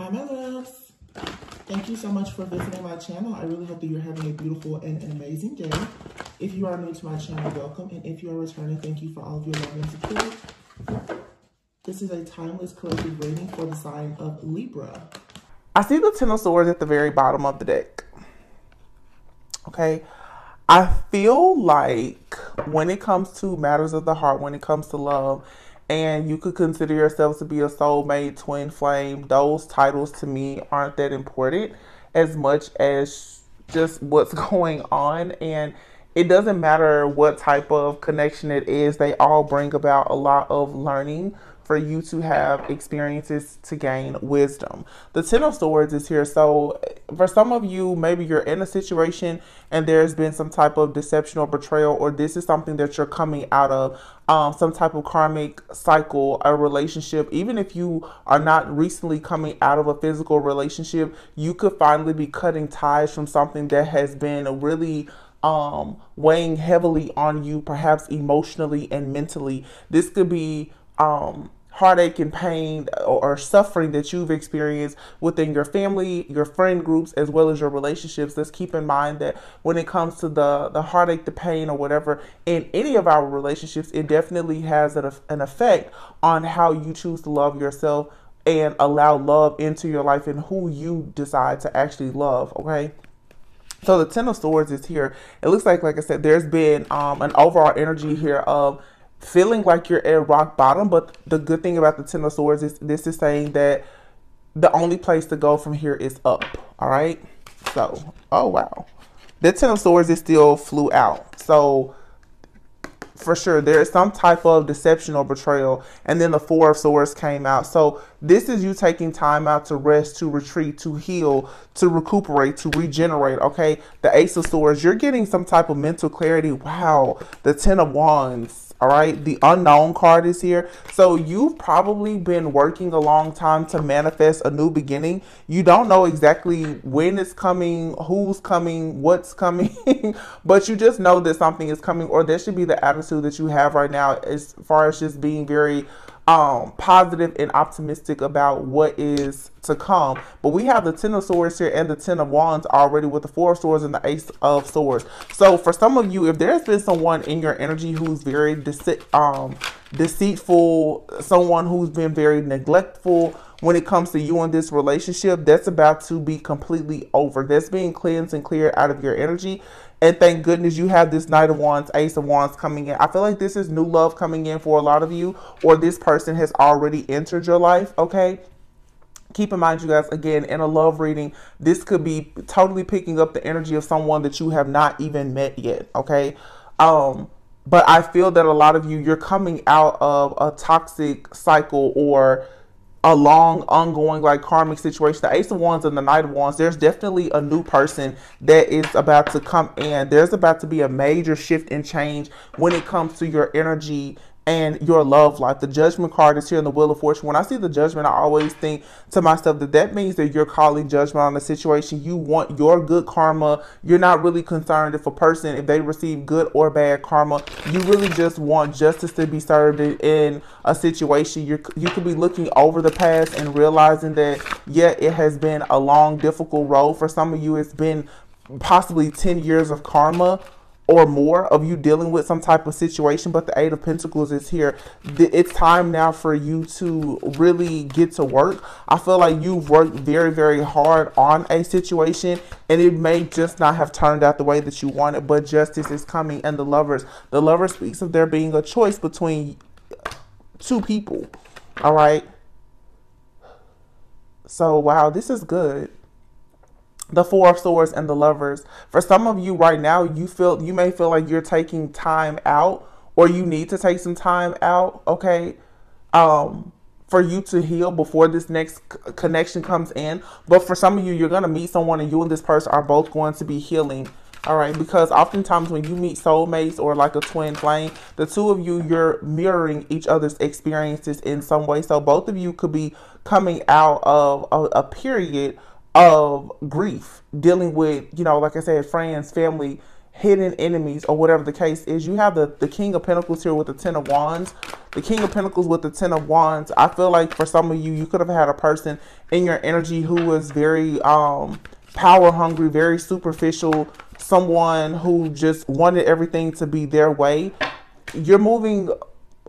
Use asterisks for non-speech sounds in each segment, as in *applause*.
Hi, my loves. Thank you so much for visiting my channel. I really hope that you're having a beautiful and an amazing day. If you are new to my channel, welcome. And if you are returning, thank you for all of your love and support. This is a timeless collective reading for the sign of Libra. I see the Ten of Swords at the very bottom of the deck. Okay. I feel like when it comes to matters of the heart, when it comes to love, and you could consider yourself to be a soulmate, twin flame, those titles to me aren't that important as much as just what's *laughs* going on. And it doesn't matter what type of connection it is, they all bring about a lot of learning for you to have experiences to gain wisdom. The Ten of Swords is here. So, for some of you, maybe you're in a situation and there's been some type of deception or betrayal, or this is something that you're coming out of, um, some type of karmic cycle, a relationship. Even if you are not recently coming out of a physical relationship, you could finally be cutting ties from something that has been really um, weighing heavily on you, perhaps emotionally and mentally. This could be um, heartache and pain or, suffering that you've experienced within your family, your friend groups, as well as your relationships. Let's keep in mind that when it comes to the, the heartache, the pain, or whatever, in any of our relationships, it definitely has an, an effect on how you choose to love yourself and allow love into your life and who you decide to actually love, okay? So the Ten of Swords is here. It looks like, like I said, there's been um, an overall energy here of feeling like you're at rock bottom. But the good thing about the Ten of Swords is this is saying that the only place to go from here is up. All right. So, oh wow, the Ten of Swords is still flew out. So for sure there is some type of deception or betrayal and then the four of swords came out so this is you taking time out to rest to retreat to heal to recuperate to regenerate okay the ace of swords you're getting some type of mental clarity wow the ten of wands all right, the unknown card is here. So you've probably been working a long time to manifest a new beginning. You don't know exactly when it's coming, who's coming, what's coming, *laughs* but you just know that something is coming, or there should be the attitude that you have right now as far as just being very um, positive and optimistic about what is to come. But we have the Ten of Swords here and the Ten of Wands already with the Four of Swords and the Ace of Swords. So for some of you, if there's been someone in your energy who's very dece um, deceitful, someone who's been very neglectful, when it comes to you and this relationship, that's about to be completely over. That's being cleansed and cleared out of your energy. And thank goodness you have this Knight of Wands, Ace of Wands coming in. I feel like this is new love coming in for a lot of you, or this person has already entered your life, okay? Keep in mind, you guys, again, in a love reading, this could be totally picking up the energy of someone that you have not even met yet, okay? Um, but I feel that a lot of you, you're coming out of a toxic cycle or a long ongoing like karmic situation. The ace of wands and the knight of wands there's definitely a new person that is about to come in. There's about to be a major shift and change when it comes to your energy and your love life. The judgment card is here in the wheel of fortune. When I see the judgment, I always think to myself that that means that you're calling judgment on the situation. You want your good karma. You're not really concerned if a person, if they receive good or bad karma. You really just want justice to be served in a situation. You you could be looking over the past and realizing that yeah, it has been a long, difficult road for some of you. It's been possibly 10 years of karma or more of you dealing with some type of situation, but the Eight of Pentacles is here. It's time now for you to really get to work. I feel like you've worked very, very hard on a situation and it may just not have turned out the way that you wanted, but justice is coming. And the lovers, the lover speaks of there being a choice between two people. All right. So, wow, this is good the four of swords and the lovers. For some of you right now you feel you may feel like you're taking time out or you need to take some time out okay? Um for you to heal before this next connection comes in. But for some of you you're going to meet someone and you and this person are both going to be healing all right? Because oftentimes when you meet soulmates or like a twin flame the two of you you're mirroring each other's experiences in some way. So both of you could be coming out of a, a period of grief, dealing with, you know, like I said, friends, family, hidden enemies or whatever the case is. You have the, the King of Pentacles here with the Ten of Wands. The King of Pentacles with the Ten of Wands. I feel like for some of you, you could have had a person in your energy who was very um, power hungry, very superficial, someone who just wanted everything to be their way. You're moving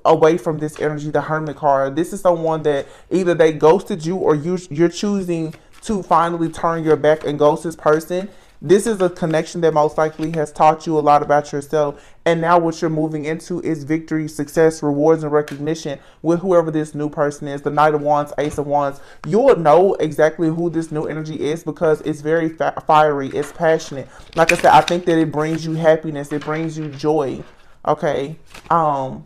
away from this energy, the Hermit card. This is someone that either they ghosted you or you, you're choosing to finally turn your back and ghost this person this is a connection that most likely has taught you a lot about yourself. And now what you're moving into is victory, success, rewards, and recognition with whoever this new person is. The Knight of Wands, Ace of Wands. You'll know exactly who this new energy is because it's very fiery. It's passionate. Like I said, I think that it brings you happiness. It brings you joy. Okay. Um,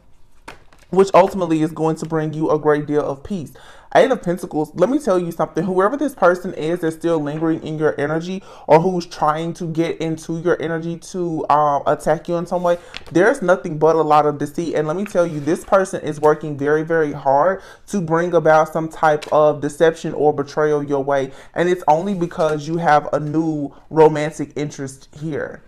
which ultimately is going to bring you a great deal of peace. Eight of Pentacles, let me tell you something. Whoever this person is that's still lingering in your energy or who's trying to get into your energy to um, attack you in some way, there's nothing but a lot of deceit. And let me tell you, this person is working very, very hard to bring about some type of deception or betrayal your way. And it's only because you have a new romantic interest here.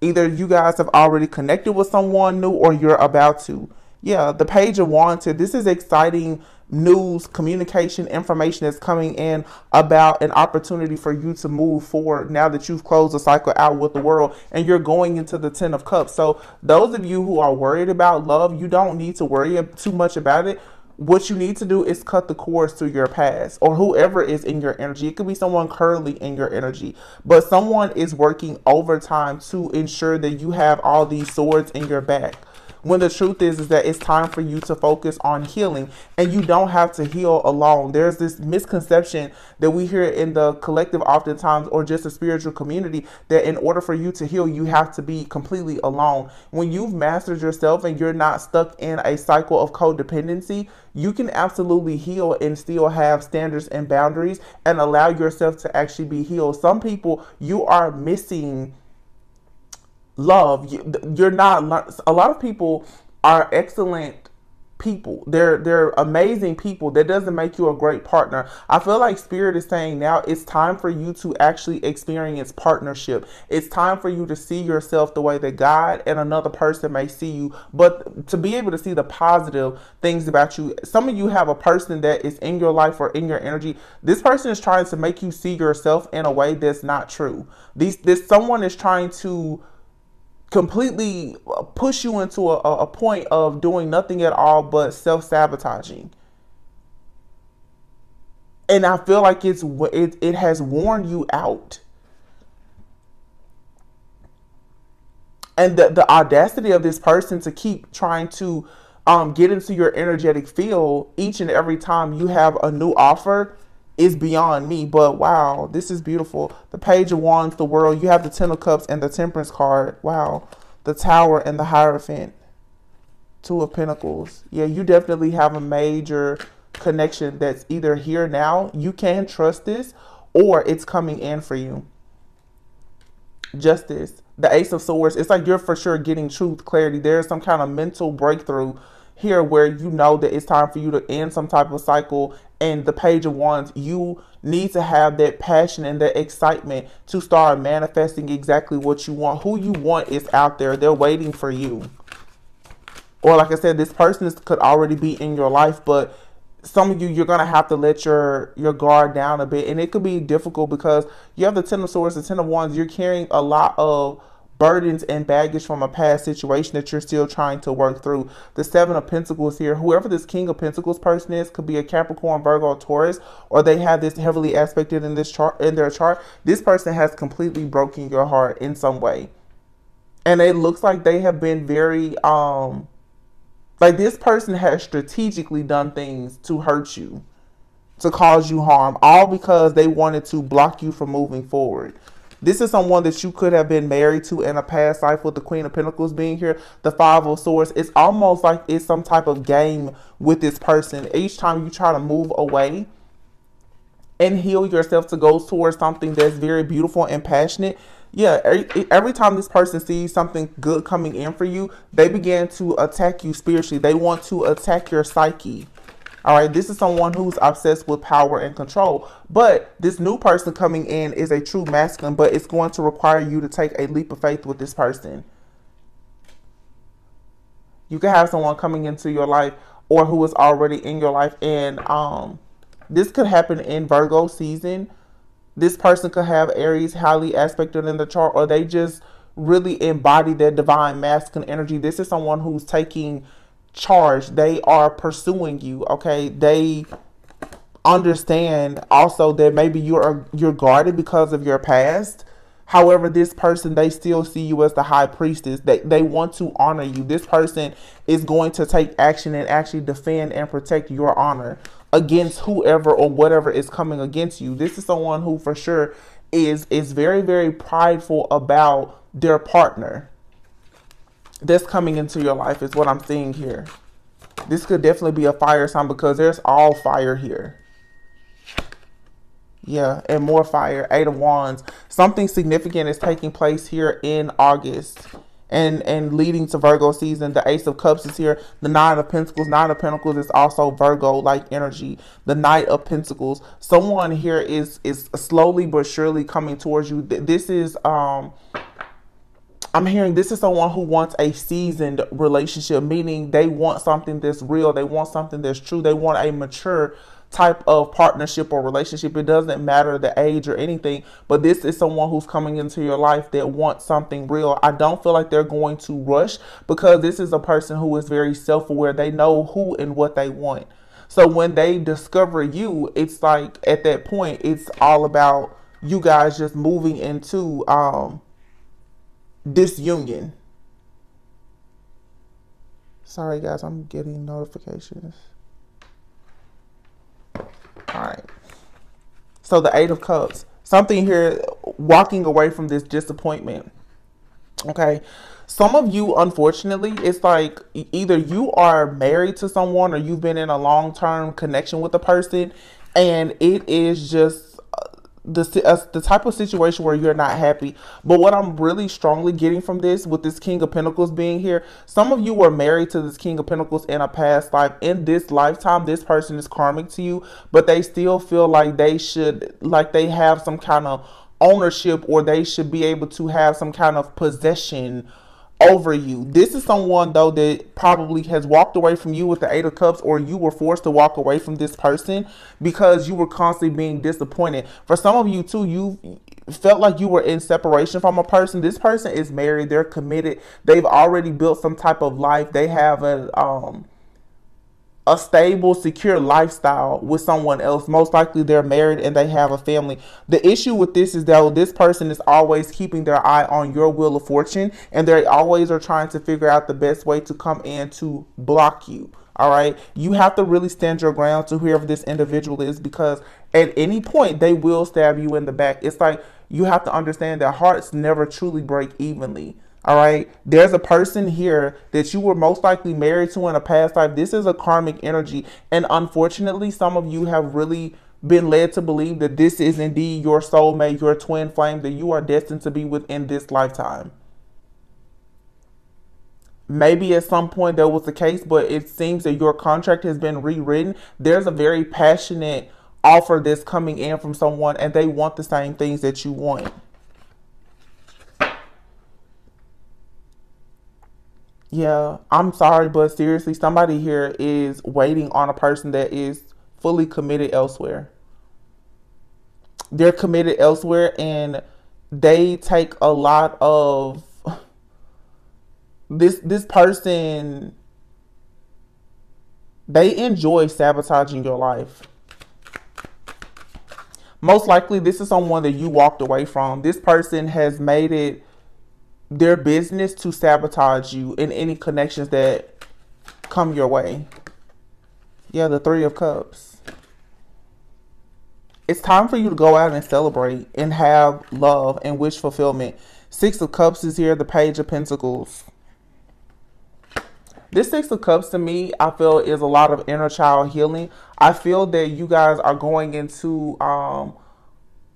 Either you guys have already connected with someone new or you're about to. Yeah, the page of here. This is exciting news, communication, information that's coming in about an opportunity for you to move forward now that you've closed the cycle out with the world and you're going into the Ten of Cups. So those of you who are worried about love, you don't need to worry too much about it. What you need to do is cut the cords to your past or whoever is in your energy. It could be someone currently in your energy, but someone is working overtime to ensure that you have all these swords in your back when the truth is is that it's time for you to focus on healing. And you don't have to heal alone. There's this misconception that we hear in the collective oftentimes or just a spiritual community that in order for you to heal you have to be completely alone. When you've mastered yourself and you're not stuck in a cycle of codependency you can absolutely heal and still have standards and boundaries and allow yourself to actually be healed. Some people you are missing love. You're not. A lot of people are excellent people. They're they're amazing people. That doesn't make you a great partner. I feel like spirit is saying now it's time for you to actually experience partnership. It's time for you to see yourself the way that God and another person may see you, but to be able to see the positive things about you. Some of you have a person that is in your life or in your energy. This person is trying to make you see yourself in a way that's not true. These this someone is trying to completely push you into a, a point of doing nothing at all but self-sabotaging. And i feel like it's it, it has worn you out. And the, the audacity of this person to keep trying to um, get into your energetic field each and every time you have a new offer is beyond me. But wow, this is beautiful. The Page of Wands, the World. You have the Ten of Cups and the Temperance card. Wow. The Tower and the Hierophant. Two of Pentacles. Yeah, you definitely have a major connection that's either here now. You can trust this or it's coming in for you. Justice. The Ace of Swords. It's like you're for sure getting truth, clarity. There's some kind of mental breakthrough here where you know that it's time for you to end some type of cycle and the page of wands you need to have that passion and that excitement to start manifesting exactly what you want. Who you want is out there. They're waiting for you. Or like i said this person could already be in your life but some of you you're gonna have to let your your guard down a bit. And it could be difficult because you have the ten of swords the ten of wands. You're carrying a lot of burdens and baggage from a past situation that you're still trying to work through. The Seven of Pentacles here, whoever this King of Pentacles person is, could be a Capricorn, Virgo, Taurus, or they have this heavily aspected in this chart in their chart. This person has completely broken your heart in some way. And it looks like they have been very um like this person has strategically done things to hurt you, to cause you harm, all because they wanted to block you from moving forward. This is someone that you could have been married to in a past life with the Queen of Pentacles being here, the Five of Swords. It's almost like it's some type of game with this person. Each time you try to move away and heal yourself to go towards something that's very beautiful and passionate, yeah, every, every time this person sees something good coming in for you, they begin to attack you spiritually. They want to attack your psyche. All right, this is someone who's obsessed with power and control. But this new person coming in is a true masculine, but it's going to require you to take a leap of faith with this person. You can have someone coming into your life or who is already in your life and um this could happen in Virgo season. This person could have Aries highly aspected in the chart or they just really embody their divine masculine energy. This is someone who's taking charge. They are pursuing you, okay? They understand also that maybe you're you're guarded because of your past. However, this person they still see you as the high priestess. They they want to honor you. This person is going to take action and actually defend and protect your honor against whoever or whatever is coming against you. This is someone who for sure is is very very prideful about their partner that's coming into your life is what I'm seeing here. This could definitely be a fire sign because there's all fire here. Yeah, and more fire. Eight of Wands. Something significant is taking place here in August and and leading to Virgo season. The Ace of Cups is here. The Nine of Pentacles. Nine of Pentacles is also Virgo like energy. The Knight of Pentacles. Someone here is is slowly but surely coming towards you. This is um I'm hearing this is someone who wants a seasoned relationship, meaning they want something that's real. They want something that's true. They want a mature type of partnership or relationship. It doesn't matter the age or anything, but this is someone who's coming into your life that wants something real. I don't feel like they're going to rush because this is a person who is very self aware. They know who and what they want. So when they discover you, it's like at that point, it's all about you guys just moving into um, disunion. Sorry, guys, I'm getting notifications. All right. So the Eight of Cups. Something here, walking away from this disappointment. Okay. Some of you, unfortunately, it's like either you are married to someone or you've been in a long term connection with a person and it is just the uh, the type of situation where you're not happy. But what I'm really strongly getting from this, with this King of Pentacles being here, some of you were married to this King of Pentacles in a past life. In this lifetime, this person is karmic to you, but they still feel like they should, like they have some kind of ownership or they should be able to have some kind of possession over you. This is someone though that probably has walked away from you with the Eight of Cups or you were forced to walk away from this person because you were constantly being disappointed. For some of you too, you felt like you were in separation from a person. This person is married, they're committed. They've already built some type of life. They have a um a stable, secure lifestyle with someone else. Most likely they're married and they have a family. The issue with this is that this person is always keeping their eye on your wheel of fortune and they always are trying to figure out the best way to come in to block you. All right. You have to really stand your ground to whoever this individual is because at any point they will stab you in the back. It's like you have to understand that hearts never truly break evenly. All right. There's a person here that you were most likely married to in a past life. This is a karmic energy. And unfortunately, some of you have really been led to believe that this is indeed your soulmate, your twin flame that you are destined to be within this lifetime. Maybe at some point that was the case, but it seems that your contract has been rewritten. There's a very passionate offer that's coming in from someone and they want the same things that you want. Yeah, I'm sorry, but seriously, somebody here is waiting on a person that is fully committed elsewhere. They're committed elsewhere and they take a lot of *laughs* this this person they enjoy sabotaging your life. Most likely this is someone that you walked away from. This person has made it their business to sabotage you in any connections that come your way. Yeah, the Three of Cups. It's time for you to go out and celebrate and have love and wish fulfillment. Six of Cups is here, the Page of Pentacles. This Six of Cups to me, I feel is a lot of inner child healing. I feel that you guys are going into um,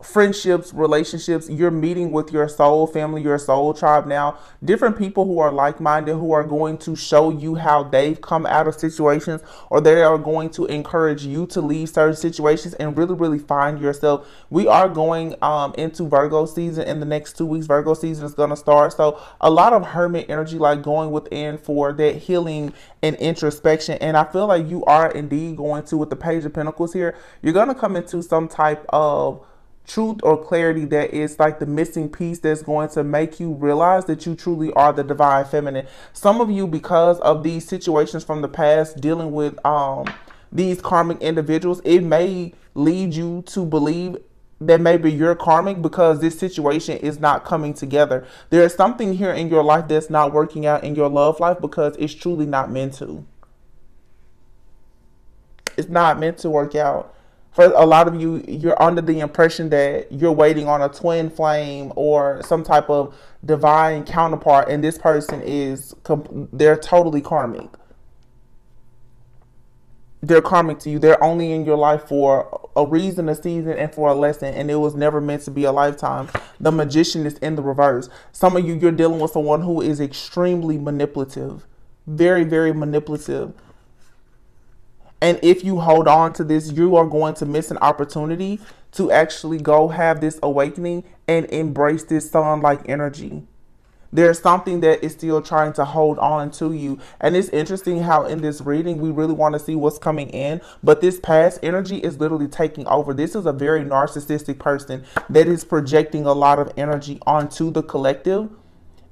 friendships, relationships, you're meeting with your soul family, your soul tribe now. Different people who are like minded, who are going to show you how they've come out of situations, or they are going to encourage you to leave certain situations and really, really find yourself. We are going um, into Virgo season in the next two weeks. Virgo season is going to start. So, a lot of hermit energy, like going within for that healing and introspection. And I feel like you are indeed going to, with the Page of Pentacles here, you're going to come into some type of truth or clarity that is like the missing piece that's going to make you realize that you truly are the divine feminine. Some of you, because of these situations from the past, dealing with um these karmic individuals, it may lead you to believe that maybe you're karmic because this situation is not coming together. There is something here in your life that's not working out in your love life because it's truly not meant to. It's not meant to work out for a lot of you, you're under the impression that you're waiting on a twin flame or some type of divine counterpart, and this person is they're totally karmic. They're karmic to you. They're only in your life for a reason, a season, and for a lesson, and it was never meant to be a lifetime. The magician is in the reverse. Some of you, you're dealing with someone who is extremely manipulative, very, very manipulative and if you hold on to this, you are going to miss an opportunity to actually go have this awakening and embrace this sun like energy. There's something that is still trying to hold on to you. And it's interesting how in this reading, we really want to see what's coming in. But this past energy is literally taking over. This is a very narcissistic person that is projecting a lot of energy onto the collective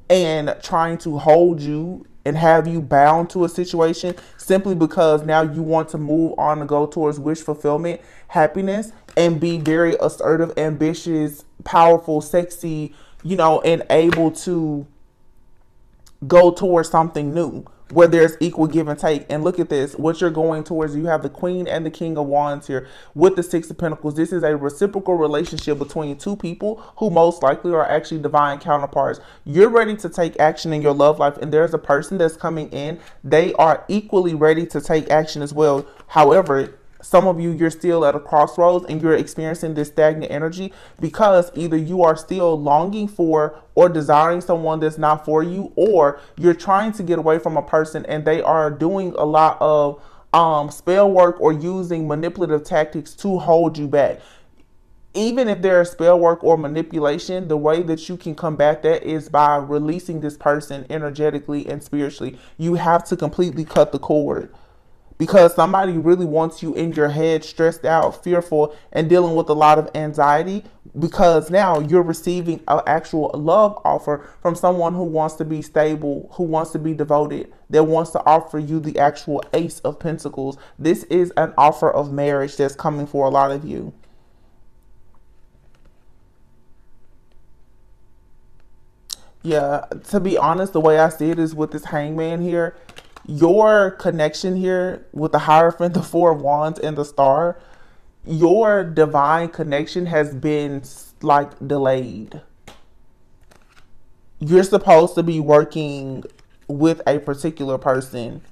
and trying to hold you and have you bound to a situation simply because now you want to move on and go towards wish fulfillment, happiness, and be very assertive, ambitious, powerful, sexy, you know, and able to go towards something new where there's equal give and take. And look at this, what you're going towards. You have the Queen and the King of Wands here with the Six of Pentacles. This is a reciprocal relationship between two people who most likely are actually divine counterparts. You're ready to take action in your love life, and there's a person that's coming in. They are equally ready to take action as well. However, some of you, you're still at a crossroads and you're experiencing this stagnant energy because either you are still longing for or desiring someone that's not for you, or you're trying to get away from a person and they are doing a lot of um, spell work or using manipulative tactics to hold you back even if there's spell work or manipulation, the way that you can combat that is by releasing this person energetically and spiritually. You have to completely cut the cord because somebody really wants you in your head, stressed out, fearful, and dealing with a lot of anxiety because now you're receiving an actual love offer from someone who wants to be stable, who wants to be devoted, that wants to offer you the actual ace of pentacles. This is an offer of marriage that's coming for a lot of you. Yeah, to be honest, the way I see it is with this hangman here, your connection here with the Hierophant, the Four of Wands, and the Star, your divine connection has been like delayed. You're supposed to be working with a particular person,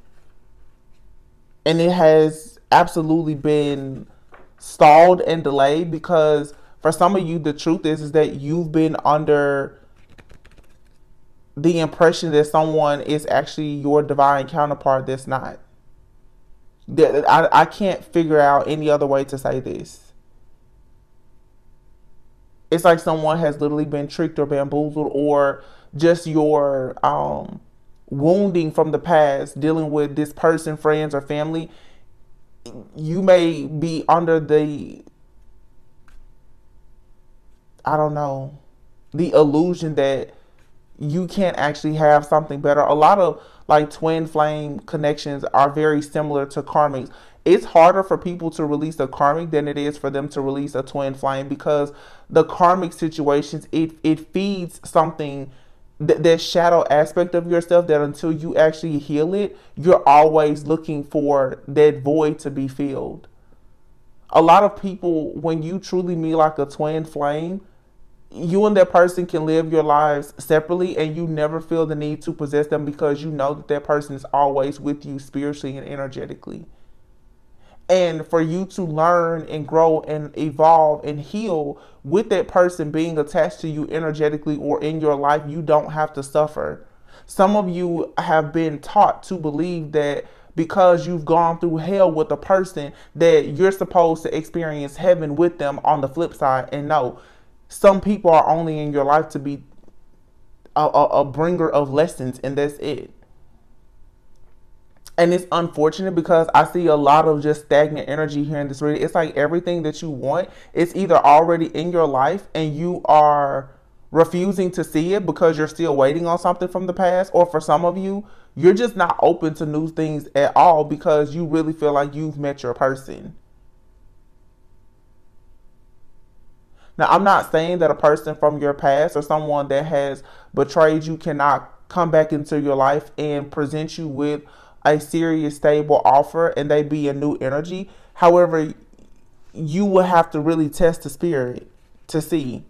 and it has absolutely been stalled and delayed because for some of you, the truth is, is that you've been under the impression that someone is actually your divine counterpart that's not. I, I can't figure out any other way to say this. It's like someone has literally been tricked or bamboozled or just your um wounding from the past dealing with this person, friends or family. You may be under the I don't know, the illusion that you can't actually have something better. A lot of like twin flame connections are very similar to karmics. It's harder for people to release a karmic than it is for them to release a twin flame because the karmic situations it it feeds something that, that shadow aspect of yourself that until you actually heal it, you're always looking for that void to be filled. A lot of people, when you truly meet like a twin flame, you and that person can live your lives separately and you never feel the need to possess them because you know that that person is always with you spiritually and energetically. and for you to learn and grow and evolve and heal with that person being attached to you energetically or in your life, you don't have to suffer. Some of you have been taught to believe that because you've gone through hell with a person that you're supposed to experience heaven with them on the flip side. And no, some people are only in your life to be a, a, a bringer of lessons, and that's it. And it's unfortunate because I see a lot of just stagnant energy here in this reading. It's like everything that you want, it's either already in your life and you are refusing to see it because you're still waiting on something from the past, or for some of you, you're just not open to new things at all because you really feel like you've met your person. Now, I'm not saying that a person from your past or someone that has betrayed you cannot come back into your life and present you with a serious, stable offer and they be a new energy. However, you will have to really test the spirit to see.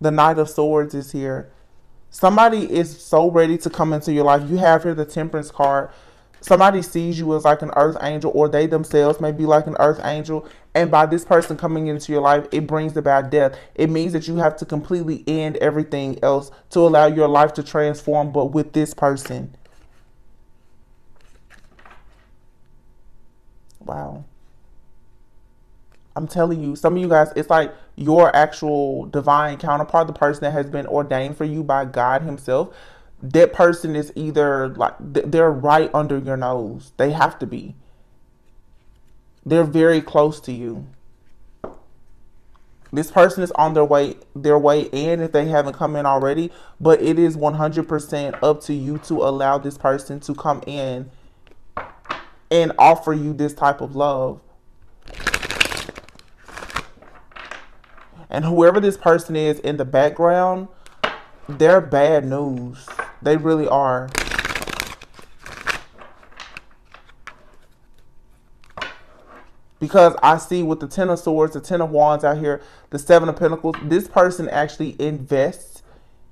The Knight of Swords is here. Somebody is so ready to come into your life. You have here the Temperance card somebody sees you as like an earth angel or they themselves may be like an earth angel and by this person coming into your life it brings about death. It means that you have to completely end everything else to allow your life to transform but with this person. Wow. I'm telling you some of you guys it's like your actual divine counterpart the person that has been ordained for you by god himself that person is either like they're right under your nose. They have to be. They're very close to you. This person is on their way their way in if they haven't come in already, but it is 100% up to you to allow this person to come in and offer you this type of love. And whoever this person is in the background, they're bad news. They really are. Because I see with the Ten of Swords, the Ten of Wands out here, the Seven of Pentacles, this person actually invests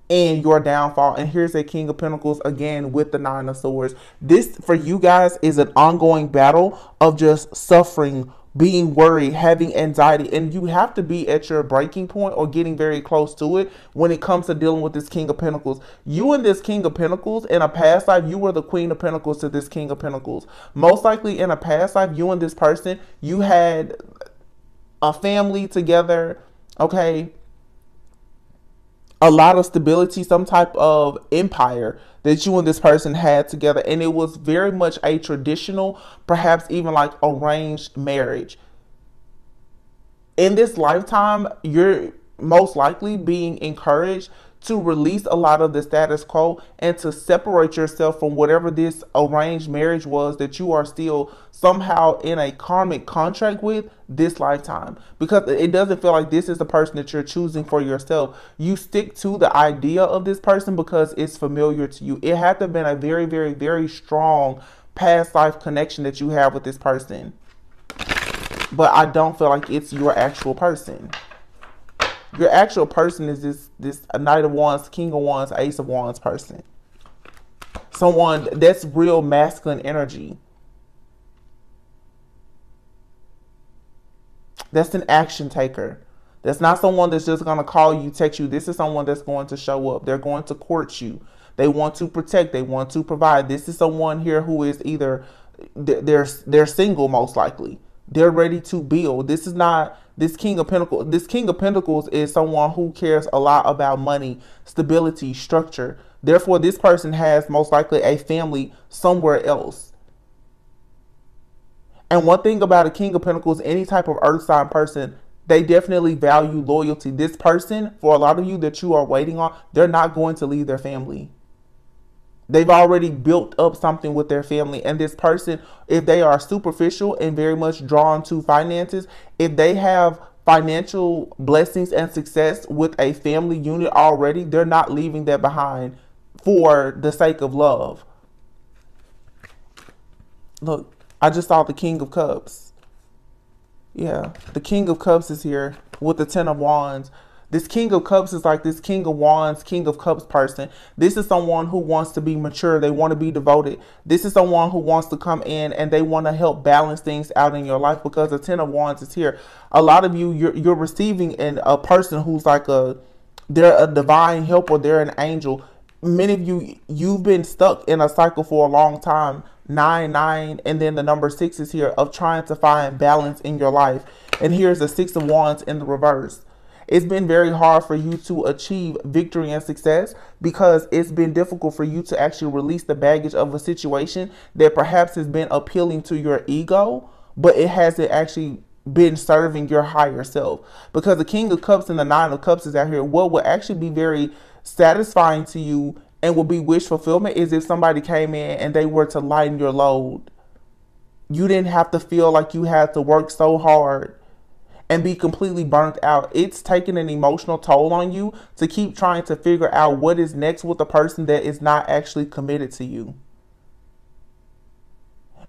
in your downfall. And here's a King of Pentacles again with the Nine of Swords. This, for you guys, is an ongoing battle of just suffering being worried, having anxiety, and you have to be at your breaking point or getting very close to it when it comes to dealing with this King of Pentacles. You and this King of Pentacles, in a past life, you were the Queen of Pentacles to this King of Pentacles. Most likely in a past life, you and this person, you had a family together, okay? A lot of stability, some type of empire that you and this person had together. And it was very much a traditional, perhaps even like arranged marriage. In this lifetime, you're most likely being encouraged to release a lot of the status quo and to separate yourself from whatever this arranged marriage was that you are still somehow in a karmic contract with this lifetime because it doesn't feel like this is the person that you're choosing for yourself. You stick to the idea of this person because it's familiar to you. It had to have been a very, very, very strong past life connection that you have with this person. But I don't feel like it's your actual person. Your actual person is this this Knight of Wands, King of Wands, Ace of Wands person. Someone that's real masculine energy. That's an action taker. That's not someone that's just going to call you, text you. This is someone that's going to show up. They're going to court you. They want to protect. They want to provide. This is someone here who is either they're they're single most likely. They're ready to build. This is not this king of pentacles this king of pentacles is someone who cares a lot about money stability structure. Therefore this person has most likely a family somewhere else. And one thing about a king of pentacles any type of earth sign person they definitely value loyalty. This person for a lot of you that you are waiting on they're not going to leave their family They've already built up something with their family. And this person, if they are superficial and very much drawn to finances, if they have financial blessings and success with a family unit already, they're not leaving that behind for the sake of love. Look, I just saw the King of Cups. Yeah, the King of Cups is here with the Ten of Wands. This King of Cups is like this King of Wands, King of Cups person. This is someone who wants to be mature. They want to be devoted. This is someone who wants to come in and they want to help balance things out in your life because the Ten of Wands is here. A lot of you, you're, you're receiving an, a person who's like a, they're a divine helper. they're an angel. Many of you, you've been stuck in a cycle for a long time. Nine, nine, and then the number six is here of trying to find balance in your life. And here's the Six of Wands in the reverse it's been very hard for you to achieve victory and success because it's been difficult for you to actually release the baggage of a situation that perhaps has been appealing to your ego, but it hasn't actually been serving your higher self. Because the King of Cups and the Nine of Cups is out here. What would actually be very satisfying to you and will be wish fulfillment is if somebody came in and they were to lighten your load. You didn't have to feel like you had to work so hard and be completely burnt out. It's taking an emotional toll on you to keep trying to figure out what is next with a person that is not actually committed to you.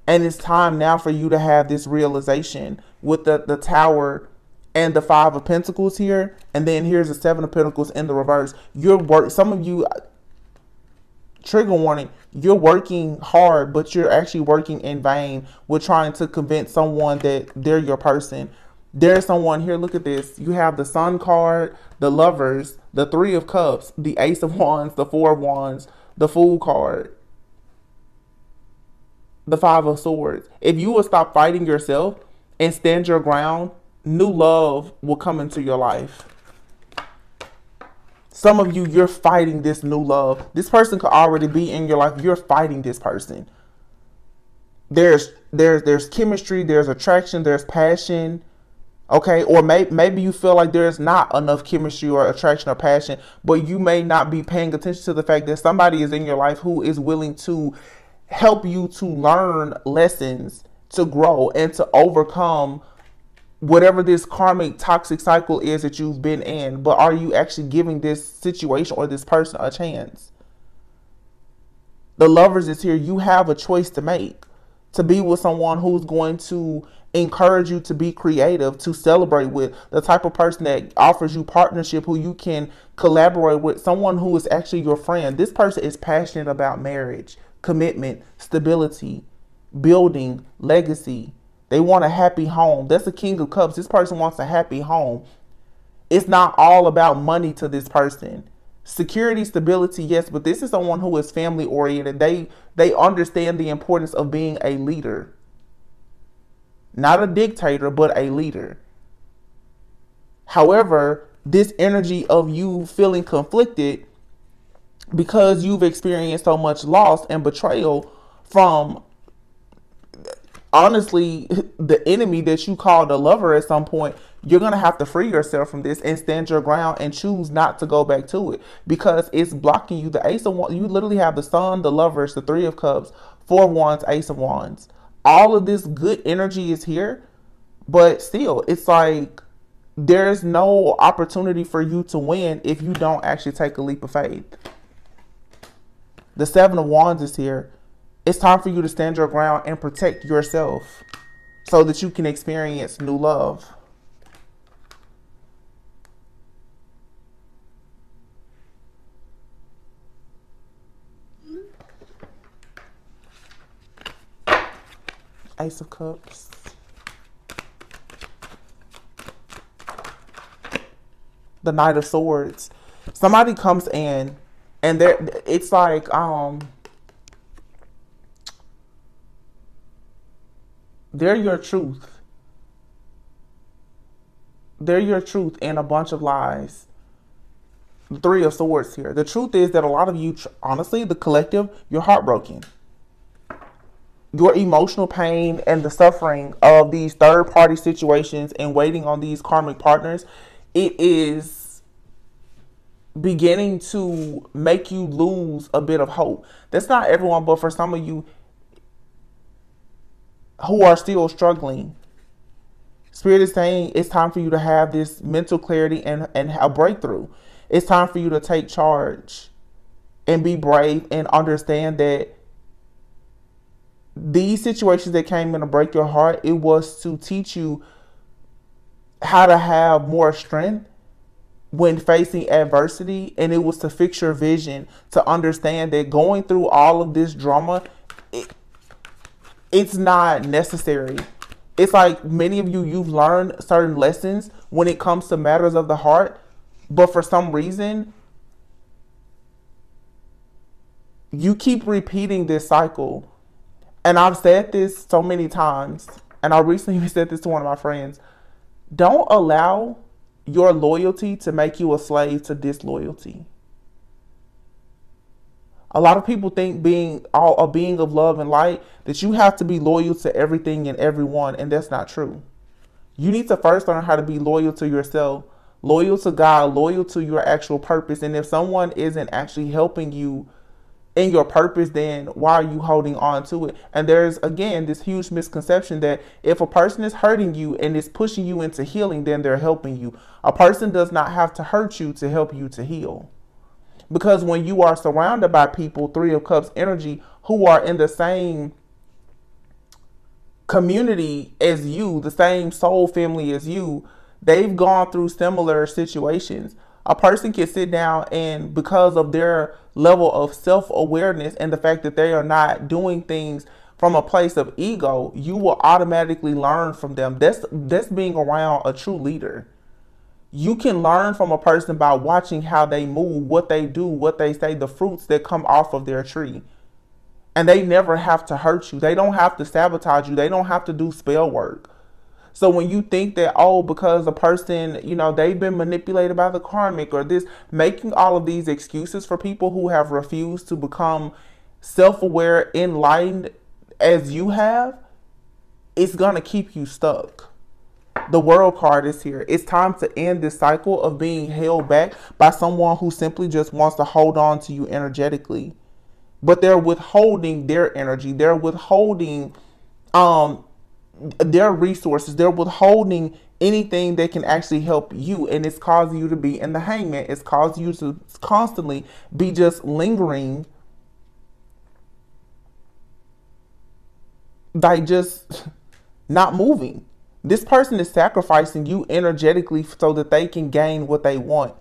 And it's time now for you to have this realization with the, the tower and the five of pentacles here. And then here's the seven of pentacles in the reverse. You're work some of you uh, trigger warning, you're working hard, but you're actually working in vain with trying to convince someone that they're your person there's someone here, look at this. You have the Sun card, the Lovers, the Three of Cups, the Ace of Wands, the Four of Wands, the Fool card, the Five of Swords. If you will stop fighting yourself and stand your ground, new love will come into your life. Some of you, you're fighting this new love. This person could already be in your life. You're fighting this person. There's there's there's chemistry, there's attraction, there's passion, Okay, or may, maybe you feel like there's not enough chemistry or attraction or passion, but you may not be paying attention to the fact that somebody is in your life who is willing to help you to learn lessons, to grow, and to overcome whatever this karmic toxic cycle is that you've been in. But are you actually giving this situation or this person a chance? The lovers is here. You have a choice to make to be with someone who's going to encourage you to be creative, to celebrate with, the type of person that offers you partnership, who you can collaborate with, someone who is actually your friend. This person is passionate about marriage, commitment, stability, building, legacy. They want a happy home. That's the King of Cups. This person wants a happy home. It's not all about money to this person security stability yes but this is someone who is family oriented they they understand the importance of being a leader not a dictator, but a leader. However, this energy of you feeling conflicted because you've experienced so much loss and betrayal from honestly *laughs* the enemy that you called a lover at some point you're going to have to free yourself from this and stand your ground and choose not to go back to it because it's blocking you the ace of wands you literally have the sun the lovers the three of cups four of wands ace of wands all of this good energy is here, but still, it's like there's no opportunity for you to win if you don't actually take a leap of faith. The Seven of Wands is here. It's time for you to stand your ground and protect yourself so that you can experience new love. Ace of Cups. The Knight of Swords. Somebody comes in and they're it's like um they're your truth. They're your truth and a bunch of lies. Three of Swords here. The truth is that a lot of you, honestly, the collective, you're heartbroken your emotional pain and the suffering of these third party situations and waiting on these karmic partners, it is beginning to make you lose a bit of hope. That's not everyone, but for some of you who are still struggling, Spirit is saying it's time for you to have this mental clarity and, and a breakthrough. It's time for you to take charge and be brave and understand that these situations that came in to break your heart, it was to teach you how to have more strength when facing adversity, and it was to fix your vision to understand that going through all of this drama, it, it's not necessary. It's like many of you, you've learned certain lessons when it comes to matters of the heart, but for some reason, you keep repeating this cycle. And I've said this so many times, and I recently *laughs* said this to one of my friends. Don't allow your loyalty to make you a slave to disloyalty. A lot of people think being all a being of love and light that you have to be loyal to everything and everyone, and that's not true. You need to first learn how to be loyal to yourself, loyal to God, loyal to your actual purpose. And if someone isn't actually helping you in your purpose, then why are you holding on to it? And there's again this huge misconception that if a person is hurting you and is pushing you into healing, then they're helping you. A person does not have to hurt you to help you to heal. Because when you are surrounded by people, Three of Cups energy, who are in the same community as you, the same soul family as you, they've gone through similar situations a person can sit down and because of their level of self-awareness and the fact that they are not doing things from a place of ego, you will automatically learn from them. That's that's being around a true leader. You can learn from a person by watching how they move, what they do, what they say, the fruits that come off of their tree. And they never have to hurt you. They don't have to sabotage you. They don't have to do spell work. So when you think that, oh, because a person, you know, they've been manipulated by the karmic or this, making all of these excuses for people who have refused to become self aware, enlightened as you have, it's going to keep you stuck. The world card is here. It's time to end this cycle of being held back by someone who simply just wants to hold on to you energetically. But they're withholding their energy. They're withholding um their resources. They're withholding anything that can actually help you, and it's causing you to be in the hangman. It's causing you to constantly be just lingering, like just not moving. This person is sacrificing you energetically so that they can gain what they want.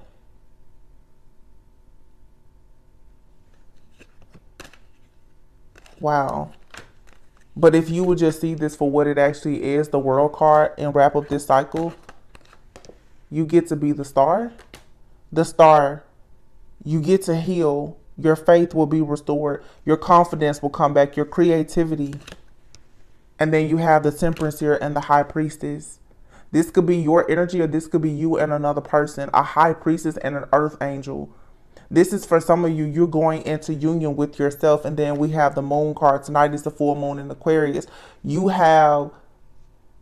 Wow. But if you would just see this for what it actually is, the world card, and wrap up this cycle, you get to be the star. The star, you get to heal. Your faith will be restored. Your confidence will come back. Your creativity. And then you have the temperance here and the high priestess. This could be your energy or this could be you and another person, a high priestess and an earth angel. This is for some of you, you're going into union with yourself. And then we have the moon card. Tonight is the full moon in Aquarius. You have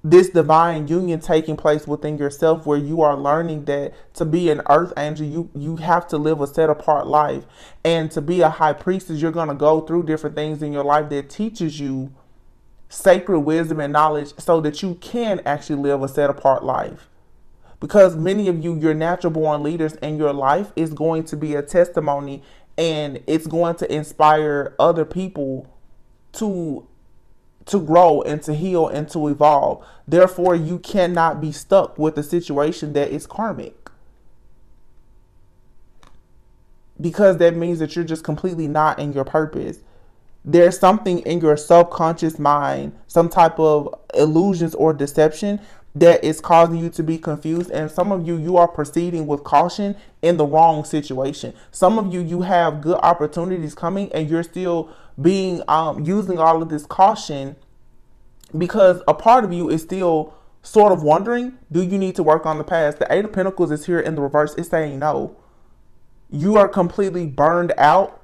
this divine union taking place within yourself where you are learning that to be an earth angel you you have to live a set apart life and to be a high priestess you're going to go through different things in your life that teaches you sacred wisdom and knowledge so that you can actually live a set apart life because many of you, your natural born leaders in your life is going to be a testimony and it's going to inspire other people to to grow and to heal and to evolve. Therefore, you cannot be stuck with a situation that is karmic. Because that means that you're just completely not in your purpose. There's something in your subconscious mind, some type of illusions or deception that is causing you to be confused. And some of you you are proceeding with caution in the wrong situation. Some of you you have good opportunities coming and you're still being um using all of this caution because a part of you is still sort of wondering do you need to work on the past? The eight of pentacles is here in the reverse. It's saying no. You are completely burned out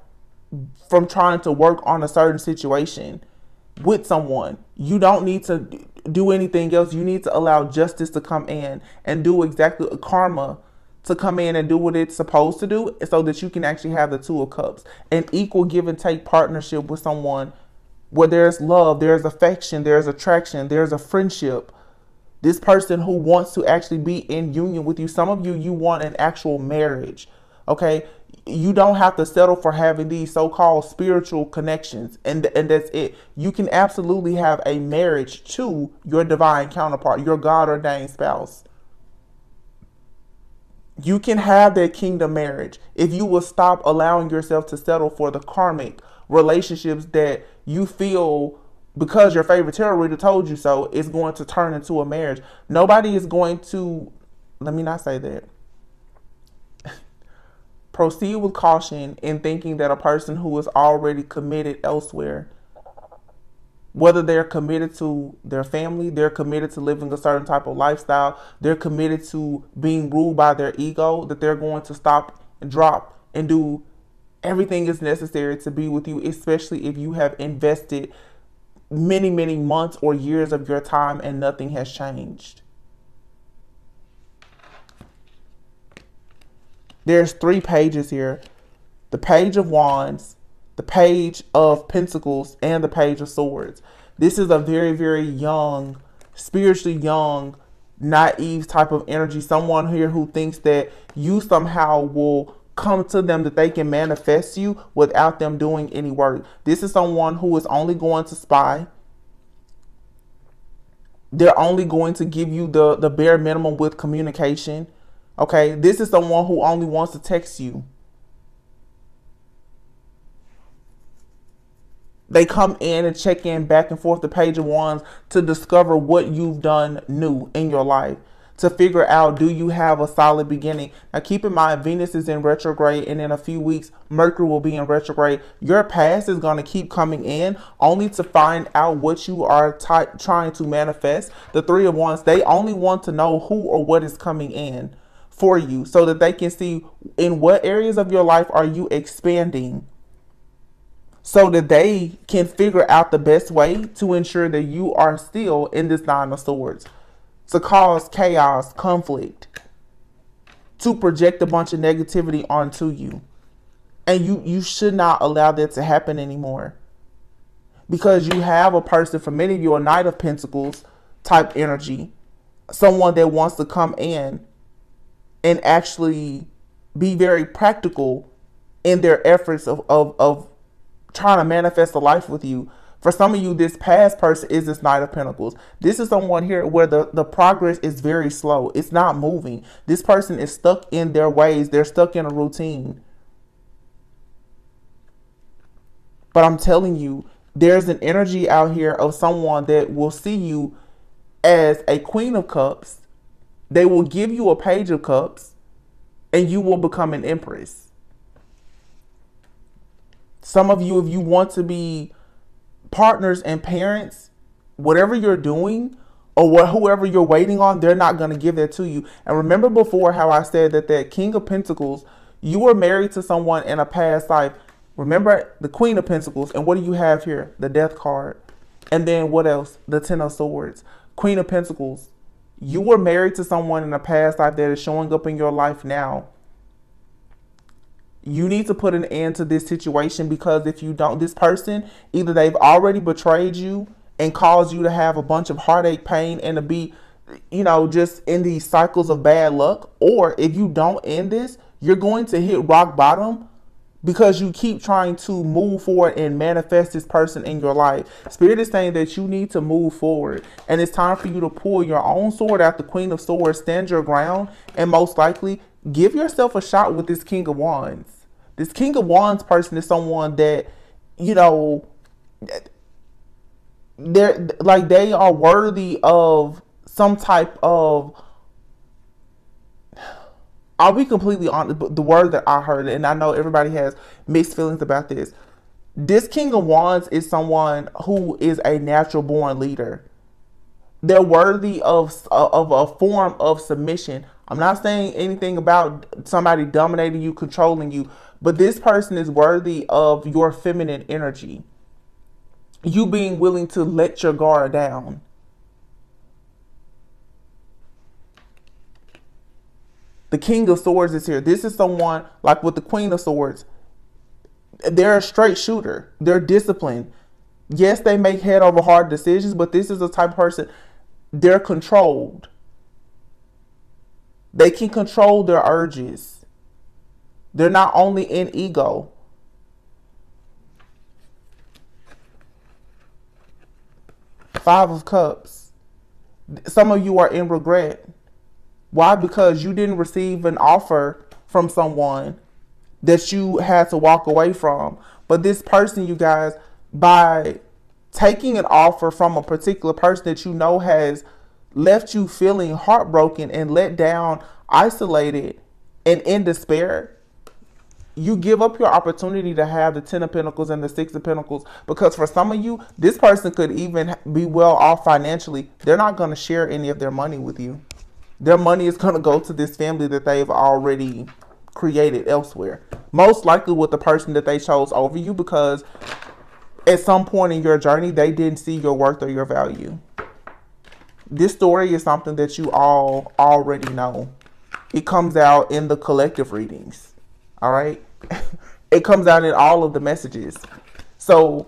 from trying to work on a certain situation with someone. You don't need to do anything else. You need to allow justice to come in and do exactly karma to come in and do what it's supposed to do so that you can actually have the two of cups. An equal give and take partnership with someone where there's love there's affection there's attraction there's a friendship. This person who wants to actually be in union with you. Some of you you want an actual marriage okay you don't have to settle for having these so-called spiritual connections and and that's it you can absolutely have a marriage to your divine counterpart your god ordained spouse You can have that kingdom marriage if you will stop allowing yourself to settle for the karmic relationships that you feel because your favorite tarot reader told you so is going to turn into a marriage. Nobody is going to, let me not say that. Proceed with caution in thinking that a person who is already committed elsewhere whether they're committed to their family, they're committed to living a certain type of lifestyle, they're committed to being ruled by their ego, that they're going to stop and drop and do everything is necessary to be with you, especially if you have invested many, many months or years of your time and nothing has changed. There's three pages here the page of wands, the page of pentacles and the page of swords. This is a very, very young, spiritually young, naive type of energy. Someone here who thinks that you somehow will come to them that they can manifest you without them doing any work. This is someone who is only going to spy. They're only going to give you the, the bare minimum with communication. Okay, this is someone who only wants to text you. They come in and check in back and forth the page of wands to discover what you've done new in your life. To figure out do you have a solid beginning. Now keep in mind Venus is in retrograde and in a few weeks Mercury will be in retrograde. Your past is going to keep coming in only to find out what you are trying to manifest. The three of wands, they only want to know who or what is coming in for you so that they can see in what areas of your life are you expanding so that they can figure out the best way to ensure that you are still in this nine of swords to cause chaos conflict to project a bunch of negativity onto you. And you you should not allow that to happen anymore. Because you have a person for many of you a knight of pentacles type energy someone that wants to come in and actually be very practical in their efforts of, of, of trying to manifest a life with you. For some of you, this past person is this Knight of Pentacles. This is someone here where the, the progress is very slow. It's not moving. This person is stuck in their ways. They're stuck in a routine. But I'm telling you, there's an energy out here of someone that will see you as a Queen of Cups. They will give you a Page of Cups and you will become an Empress. Some of you, if you want to be partners and parents, whatever you're doing or what, whoever you're waiting on, they're not going to give that to you. And remember before how I said that that King of Pentacles, you were married to someone in a past life. Remember the Queen of Pentacles. And what do you have here? The Death card. And then what else? The Ten of Swords. Queen of Pentacles. You were married to someone in a past life that is showing up in your life now you need to put an end to this situation because if you don't, this person, either they've already betrayed you and caused you to have a bunch of heartache, pain, and to be, you know, just in these cycles of bad luck. Or if you don't end this, you're going to hit rock bottom because you keep trying to move forward and manifest this person in your life. Spirit is saying that you need to move forward and it's time for you to pull your own sword out the Queen of Swords, stand your ground, and most likely give yourself a shot with this King of Wands. This King of Wands person is someone that, you know, they're like they are worthy of some type of I'll be completely honest, but the word that I heard, and I know everybody has mixed feelings about this. This King of Wands is someone who is a natural born leader. They're worthy of, of a form of submission. I'm not saying anything about somebody dominating you, controlling you, but this person is worthy of your feminine energy. You being willing to let your guard down. The King of Swords is here. This is someone like with the Queen of Swords. They're a straight shooter. They're disciplined. Yes, they make head over hard decisions, but this is the type of person they're controlled. They can control their urges. They're not only in ego. Five of Cups. Some of you are in regret. Why? Because you didn't receive an offer from someone that you had to walk away from. But this person, you guys, by taking an offer from a particular person that you know has left you feeling heartbroken and let down, isolated, and in despair, you give up your opportunity to have the Ten of Pentacles and the Six of Pentacles because for some of you, this person could even be well off financially. They're not going to share any of their money with you. Their money is going to go to this family that they've already created elsewhere. Most likely with the person that they chose over you because at some point in your journey, they didn't see your worth or your value. This story is something that you all already know. It comes out in the collective readings. All right. *laughs* it comes out in all of the messages. So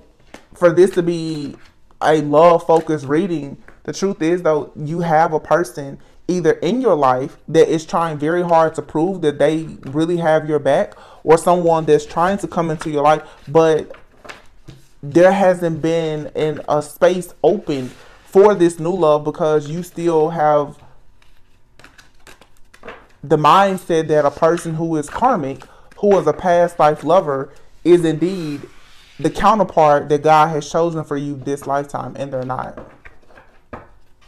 for this to be a love focused reading, the truth is though, you have a person either in your life that is trying very hard to prove that they really have your back or someone that's trying to come into your life but there hasn't been in a space open for this new love because you still have the mindset that a person who is karmic who is a past life lover is indeed the counterpart that God has chosen for you this lifetime and they're not.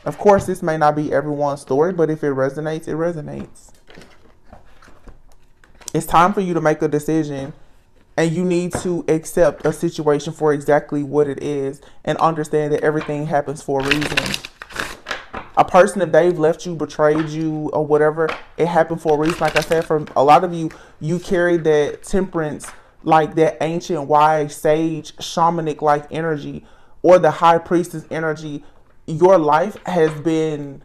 Of course, this may not be everyone's story, but if it resonates, it resonates. It's time for you to make a decision and you need to accept a situation for exactly what it is and understand that everything happens for a reason. A person, if they've left you, betrayed you, or whatever, it happened for a reason. Like I said, for a lot of you, you carry that temperance, like that ancient, wise, sage, shamanic like energy, or the high priestess energy your life has been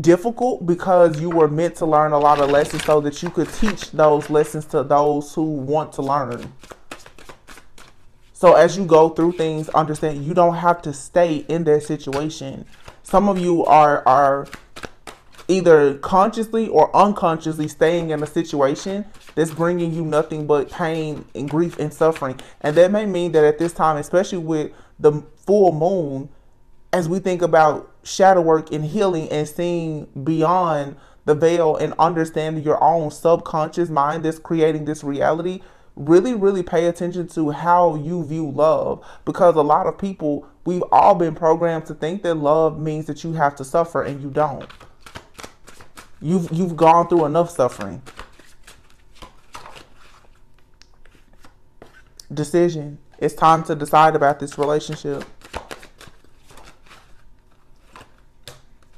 difficult because you were meant to learn a lot of lessons so that you could teach those lessons to those who want to learn. So as you go through things, understand you don't have to stay in that situation. Some of you are are either consciously or unconsciously staying in a situation that's bringing you nothing but pain and grief and suffering. And that may mean that at this time, especially with the full moon, as we think about shadow work and healing and seeing beyond the veil and understanding your own subconscious mind that's creating this reality, really, really pay attention to how you view love. Because a lot of people, we've all been programmed to think that love means that you have to suffer and you don't. You've you've gone through enough suffering. Decision. It's time to decide about this relationship.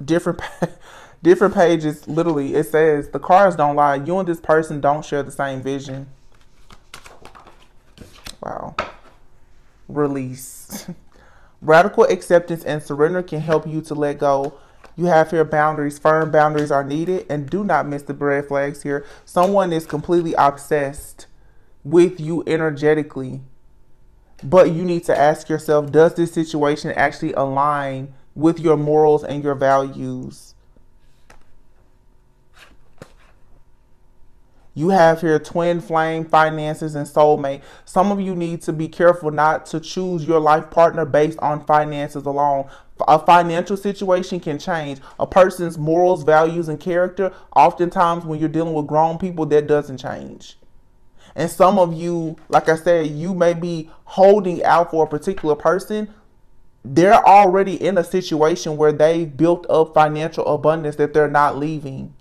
Different *laughs* different pages literally it says the cards don't lie. You and this person don't share the same vision. Wow. Release. *laughs* Radical acceptance and surrender can help you to let go. You have here boundaries. Firm boundaries are needed. And do not miss the red flags here. Someone is completely obsessed with you energetically. But you need to ask yourself does this situation actually align with your morals and your values. You have here twin flame, finances, and soulmate. Some of you need to be careful not to choose your life partner based on finances alone. A financial situation can change. A person's morals, values, and character, oftentimes when you're dealing with grown people, that doesn't change. And some of you, like I said, you may be holding out for a particular person they're already in a situation where they've built up financial abundance that they're not leaving.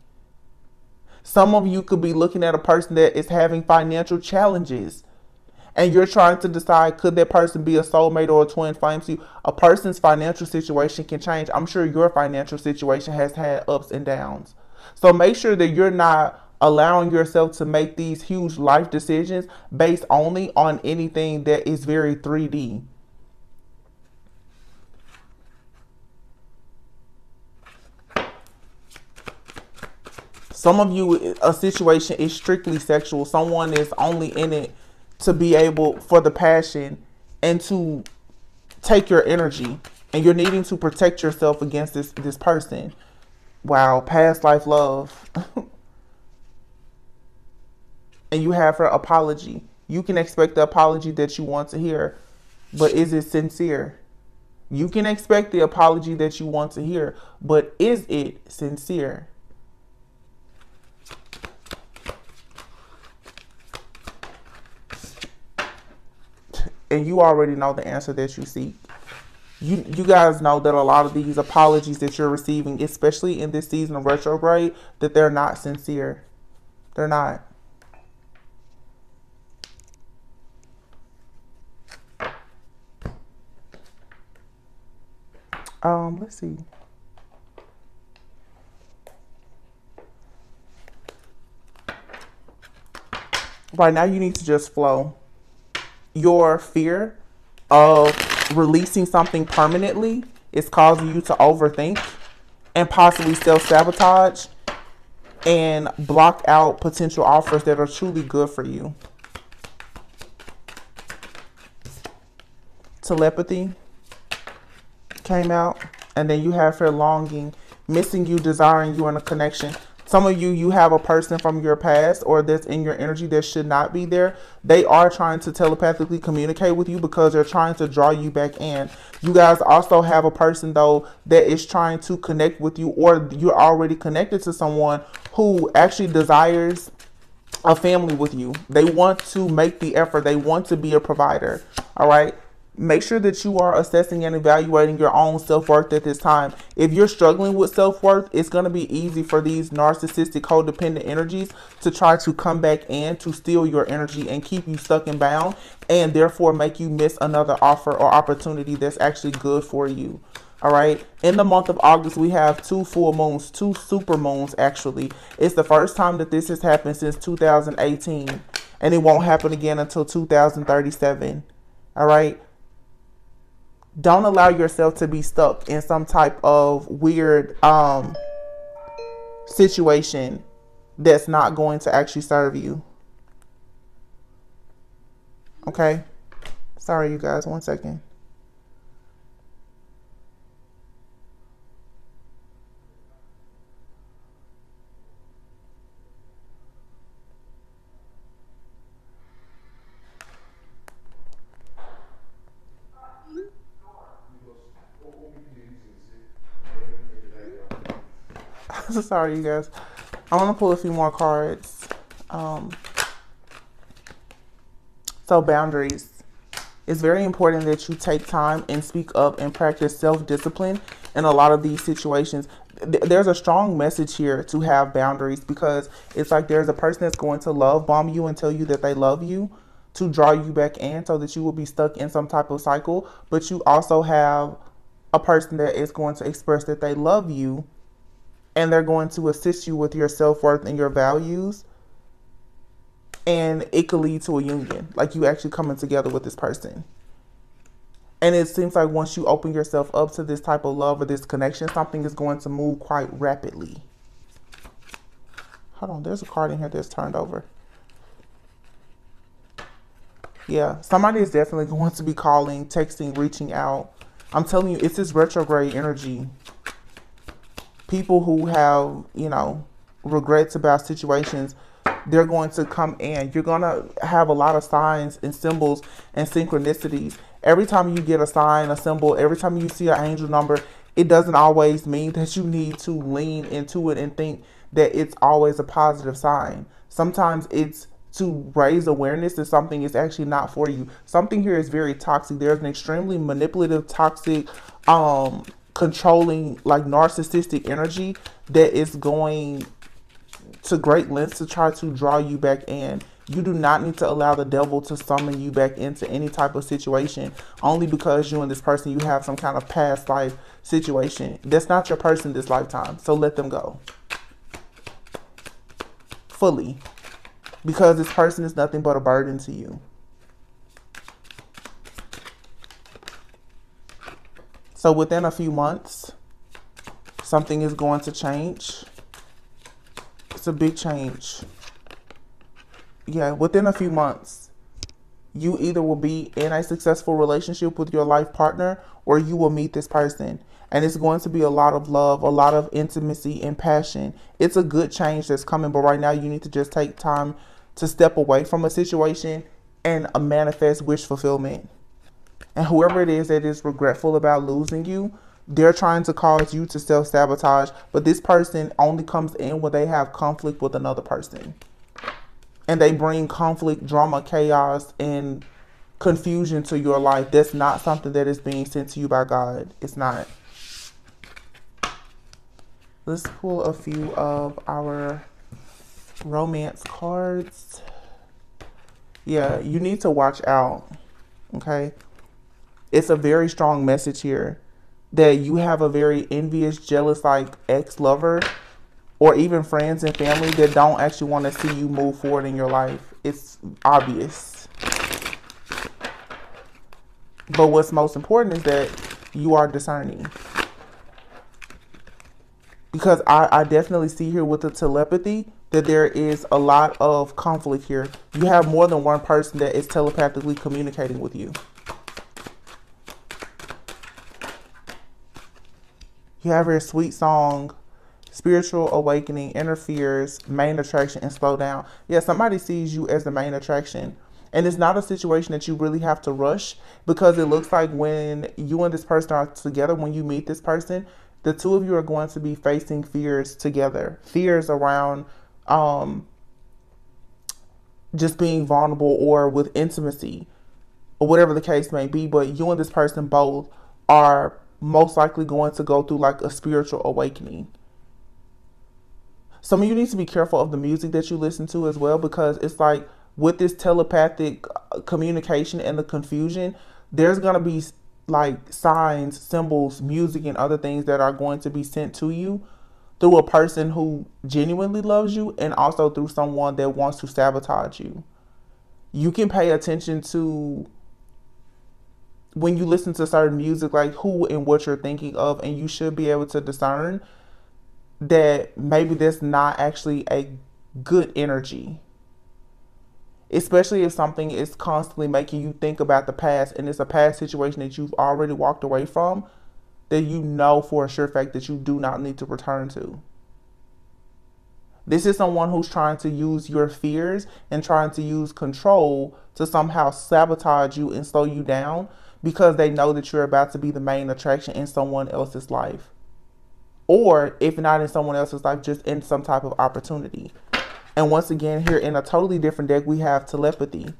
Some of you could be looking at a person that is having financial challenges and you're trying to decide could that person be a soulmate or a twin flame to you. A person's financial situation can change. I'm sure your financial situation has had ups and downs. So make sure that you're not allowing yourself to make these huge life decisions based only on anything that is very 3D. Some of you, a situation is strictly sexual. Someone is only in it to be able for the passion and to take your energy and you're needing to protect yourself against this this person. Wow, past life love. *laughs* and you have her apology. You can expect the apology that you want to hear, but is it sincere? You can expect the apology that you want to hear, but is it sincere? And you already know the answer that you seek. You, you guys know that a lot of these apologies that you're receiving, especially in this season of retrograde, that they're not sincere. They're not. Um, let's see. Right now, you need to just flow. Your fear of releasing something permanently is causing you to overthink and possibly self sabotage and block out potential offers that are truly good for you. Telepathy came out, and then you have her longing, missing you, desiring you in a connection. Some of you, you have a person from your past or that's in your energy that should not be there. They are trying to telepathically communicate with you because they're trying to draw you back in. You guys also have a person, though, that is trying to connect with you, or you're already connected to someone who actually desires a family with you. They want to make the effort, they want to be a provider. All right make sure that you are assessing and evaluating your own self-worth at this time. If you're struggling with self-worth it's going to be easy for these narcissistic codependent energies to try to come back in to steal your energy and keep you stuck and bound and therefore make you miss another offer or opportunity that's actually good for you. All right? In the month of august we have two full moons two super moons actually. It's the first time that this has happened since 2018 and it won't happen again until 2037 all right don't allow yourself to be stuck in some type of weird um situation that's not going to actually serve you. Okay? Sorry, you guys. One second. *laughs* sorry, you guys. I want to pull a few more cards. Um, so, boundaries. It's very important that you take time and speak up and practice self discipline in a lot of these situations. There's a strong message here to have boundaries because it's like there's a person that's going to love bomb you and tell you that they love you to draw you back in so that you will be stuck in some type of cycle. But you also have a person that is going to express that they love you and they're going to assist you with your self worth and your values. And it could lead to a union, like you actually coming together with this person. And it seems like once you open yourself up to this type of love or this connection, something is going to move quite rapidly. Hold on, there's a card in here that's turned over. Yeah, somebody is definitely *laughs* going to be calling, texting, reaching out. I'm telling you, it's this retrograde energy people who have, you know, regrets about situations, they're going to come in. You're going to have a lot of signs and symbols and synchronicities. Every time you get a sign, a symbol, every time you see an angel number, it doesn't always mean that you need to lean into it and think that it's always a positive sign. Sometimes it's to raise awareness that something is actually not for you. Something here is very toxic. There's an extremely manipulative, toxic, um, controlling like narcissistic energy that is going to great lengths to try to draw you back in. You do not need to allow the devil to summon you back into any type of situation only because you and this person you have some kind of past life situation. That's not your person this lifetime. So let them go. Fully. Because this person is nothing but a burden to you. So within a few months, something is going to change. It's a big change. Yeah, within a few months, you either will be in a successful relationship with your life partner or you will meet this person. And it's going to be a lot of love, a lot of intimacy and passion. It's a good change that's coming, but right now you need to just take time to step away from a situation and a manifest wish fulfillment. And whoever it is that is regretful about losing you, they're trying to cause you to self sabotage. But this person only comes in when they have conflict with another person. And they bring conflict, drama, chaos, and confusion to your life. That's not something that is being sent to you by God. It's not. Let's pull a few of our romance cards. Yeah, you need to watch out. Okay. It's a very strong message here that you have a very envious, jealous, like ex lover or even friends and family that don't actually want to see you move forward in your life. It's obvious. But what's most important is that you are discerning because I, I definitely see here with the telepathy that there is a lot of conflict here. You have more than one person that is telepathically communicating with you. You have your sweet song, spiritual awakening, interferes, main attraction, and slow down. Yeah, somebody sees you as the main attraction. And it's not a situation that you really have to rush because it looks like when you and this person are together, when you meet this person, the two of you are going to be facing fears together fears around um, just being vulnerable or with intimacy or whatever the case may be but you and this person both are most likely going to go through like a spiritual awakening some of you need to be careful of the music that you listen to as well because it's like with this telepathic uh, communication and the confusion there's going to be like signs, symbols, music, and other things that are going to be sent to you through a person who genuinely loves you and also through someone that wants to sabotage you. You can pay attention to when you listen to certain music, like who and what you're thinking of, and you should be able to discern that maybe that's not actually a good energy especially if something is constantly making you think about the past and it's a past situation that you've already walked away from that you know for a sure fact that you do not need to return to. This is someone who's trying to use your fears and trying to use control to somehow sabotage you and slow you down because they know that you're about to be the main attraction in someone else's life. Or if not in someone else's life, just in some type of opportunity. And once again, here in a totally different deck, we have telepathy.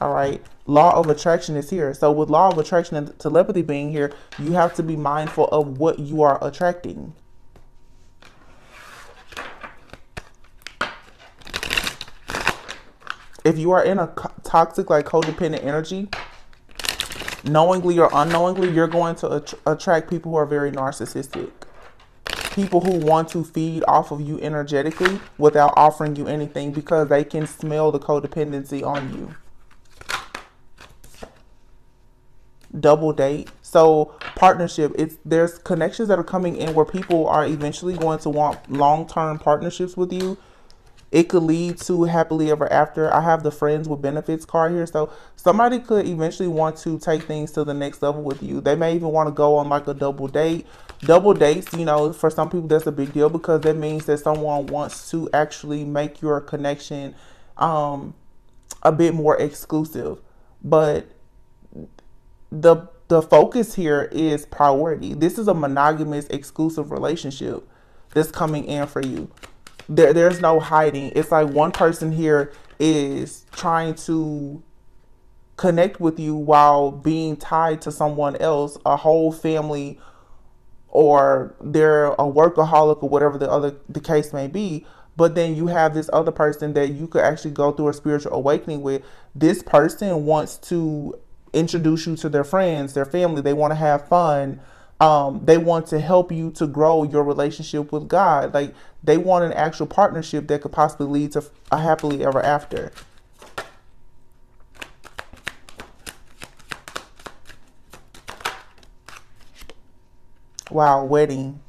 All right. Law of attraction is here. So with law of attraction and telepathy being here, you have to be mindful of what you are attracting. If you are in a toxic, like codependent energy, knowingly or unknowingly, you're going to attract people who are very narcissistic people who want to feed off of you energetically without offering you anything because they can smell the codependency on you. Double date. So partnership, it's there's connections that are coming in where people are eventually going to want long-term partnerships with you it could lead to happily ever after. I have the friends with benefits card here. So somebody could eventually want to take things to the next level with you. They may even want to go on like a double date. Double dates, you know, for some people that's a big deal because that means that someone wants to actually make your connection um a bit more exclusive. But the the focus here is priority. This is a monogamous exclusive relationship that's coming in for you there there's no hiding. It's like one person here is trying to connect with you while being tied to someone else, a whole family or they're a workaholic or whatever the other the case may be. But then you have this other person that you could actually go through a spiritual awakening with. This person wants to introduce you to their friends their family. They want to have fun um, they want to help you to grow your relationship with God. Like they want an actual partnership that could possibly lead to a happily ever after. Wow, wedding.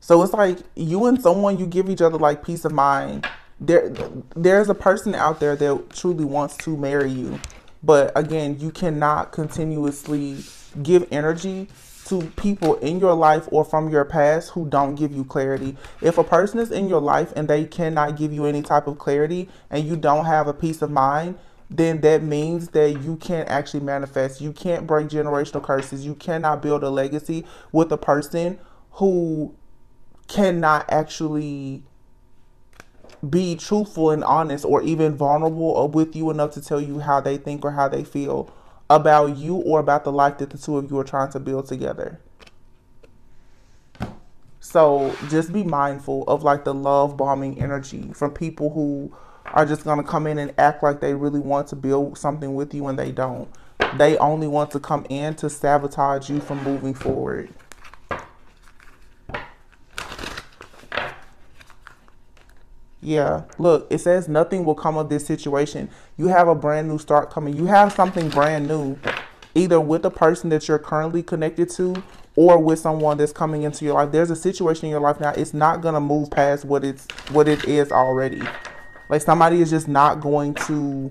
So it's like you and someone you give each other like peace of mind. There there's a person out there that truly wants to marry you. But again, you cannot continuously give energy to people in your life or from your past who don't give you clarity. If a person is in your life and they cannot give you any type of clarity and you don't have a peace of mind, then that means that you can't actually manifest. You can't break generational curses. You cannot build a legacy with a person who cannot actually be truthful and honest or even vulnerable with you enough to tell you how they think or how they feel about you or about the life that the two of you are trying to build together. So just be mindful of like the love bombing energy from people who are just going to come in and act like they really want to build something with you and they don't. They only want to come in to sabotage you from moving forward. Yeah, look, it says nothing will come of this situation. You have a brand new start coming. You have something brand new, either with the person that you're currently connected to or with someone that's coming into your life. There's a situation in your life now. It's not gonna move past what it's what it is already. Like somebody is just not going to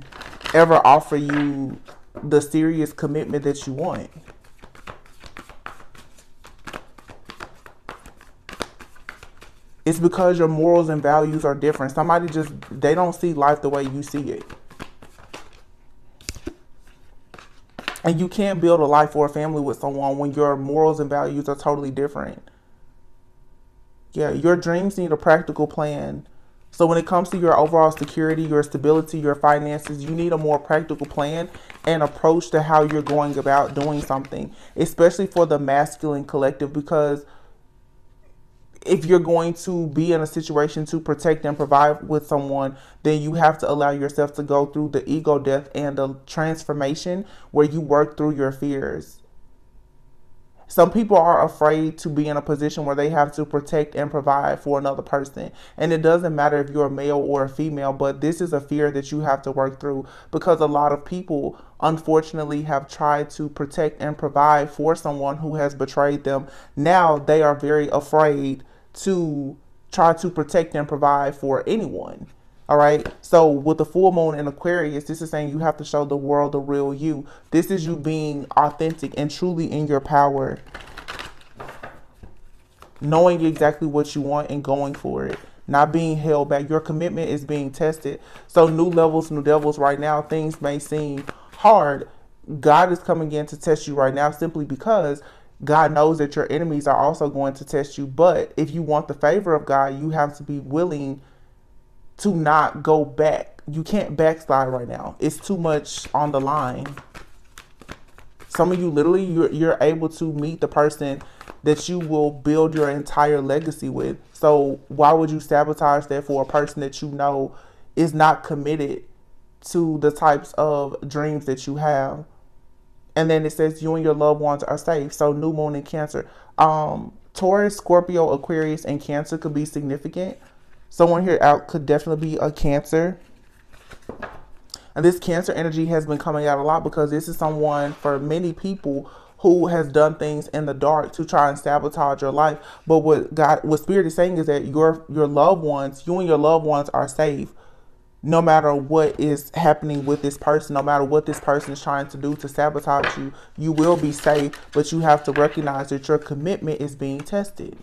ever offer you the serious commitment that you want. It's because your morals and values are different. Somebody just, they don't see life the way you see it. And you can't build a life or a family with someone when your morals and values are totally different. Yeah, your dreams need a practical plan. So when it comes to your overall security, your stability, your finances, you need a more practical plan and approach to how you're going about doing something, especially for the masculine collective because if you're going to be in a situation to protect and provide with someone, then you have to allow yourself to go through the ego death and the transformation where you work through your fears. Some people are afraid to be in a position where they have to protect and provide for another person. And it doesn't matter if you're a male or a female, but this is a fear that you have to work through because a lot of people, unfortunately, have tried to protect and provide for someone who has betrayed them. Now they are very afraid to try to protect and provide for anyone. All right. So with the full moon in Aquarius, this is saying you have to show the world the real you. This is you being authentic and truly in your power. Knowing exactly what you want and going for it. Not being held back. Your commitment is being tested. So new levels, new devils right now, things may seem hard. God is coming in to test you right now simply because God knows that your enemies are also going to test you. But if you want the favor of God, you have to be willing to not go back. You can't backslide right now. It's too much on the line. Some of you literally you're you're able to meet the person that you will build your entire legacy with. So why would you sabotage that for a person that you know is not committed to the types of dreams that you have? And then it says you and your loved ones are safe. So new moon and cancer. Um Taurus, Scorpio, Aquarius, and Cancer could be significant. Someone here out could definitely be a Cancer. And this Cancer energy has been coming out a lot because this is someone, for many people, who has done things in the dark to try and sabotage your life. But what God, what Spirit is saying is that your your loved ones, you and your loved ones are safe no matter what is happening with this person, no matter what this person is trying to do to sabotage you, you will be safe, but you have to recognize that your commitment is being tested.